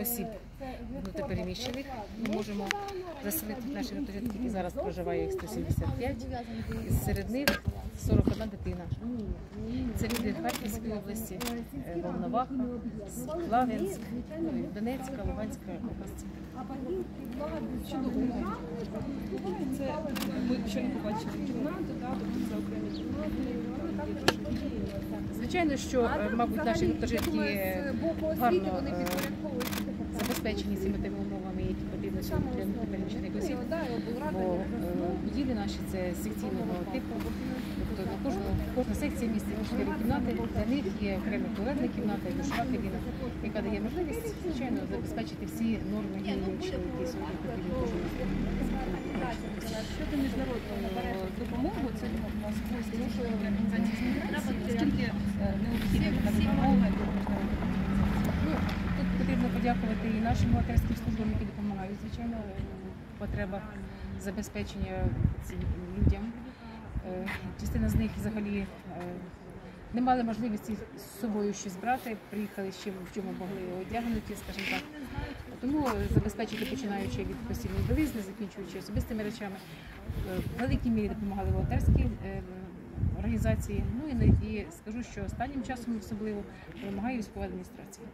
осіб внутріпереміщених. Ми можемо заселити наших гуртожитків, які зараз проживає їх 175. І серед них 41 дитина. Це люди Харківської області, е, Волноваха, Славянськ, ну, Донецька, Луганська області. Це ми щойно побачили кімнату, тобто це окремі кімнати. Звичайно, що, е, мабуть, наші гуртожитки гарно е, забезпечені цими тими умовами, які потрібні сьогодні для внутрішніх осіб. Бо е, будівлі наші це секційного типу. Тобто на кожну кожна секція містить чотири кімнати. Для них є окрема туалетна кімната, і душова кабіна, яка дає можливість звичайно забезпечити всі норми гігієнічні, які сьогодні потрібні кожному. Щодо міжнародної допомоги, це у нас нашої організації «Міграції». Наскільки Ну, тут потрібно подякувати і нашим волонтерським службам, які допомагають, звичайно, в потребах забезпечення цим людям. Е, Частина з них взагалі е, не мали можливості з собою щось брати, приїхали ще в чому могли одягнуті, скажімо так. Тому забезпечити починаючи від постільної білизни, закінчуючи особистими речами. Е, В великій мірі допомагали волонтерські організації. Ну і, і скажу, що останнім часом особливо вимагає військова адміністрація.